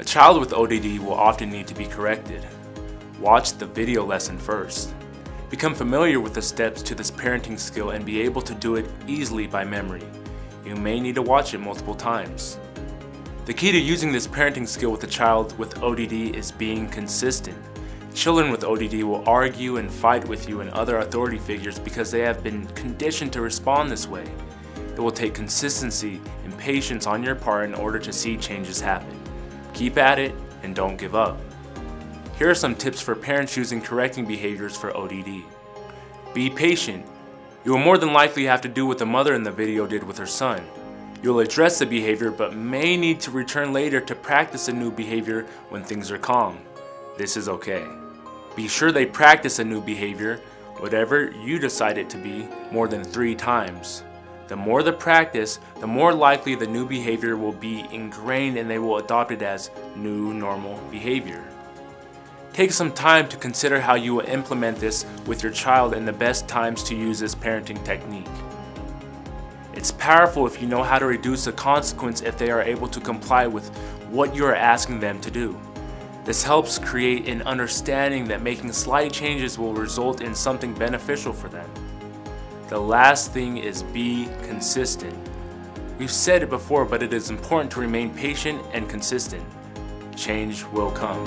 A child with ODD will often need to be corrected. Watch the video lesson first. Become familiar with the steps to this parenting skill and be able to do it easily by memory. You may need to watch it multiple times. The key to using this parenting skill with a child with ODD is being consistent. Children with ODD will argue and fight with you and other authority figures because they have been conditioned to respond this way. It will take consistency and patience on your part in order to see changes happen. Keep at it and don't give up. Here are some tips for parents using correcting behaviors for ODD. Be patient. You will more than likely have to do what the mother in the video did with her son. You'll address the behavior but may need to return later to practice a new behavior when things are calm. This is okay. Be sure they practice a new behavior, whatever you decide it to be, more than three times. The more the practice, the more likely the new behavior will be ingrained and they will adopt it as new normal behavior. Take some time to consider how you will implement this with your child and the best times to use this parenting technique. It's powerful if you know how to reduce the consequence if they are able to comply with what you are asking them to do. This helps create an understanding that making slight changes will result in something beneficial for them. The last thing is be consistent. We've said it before, but it is important to remain patient and consistent. Change will come.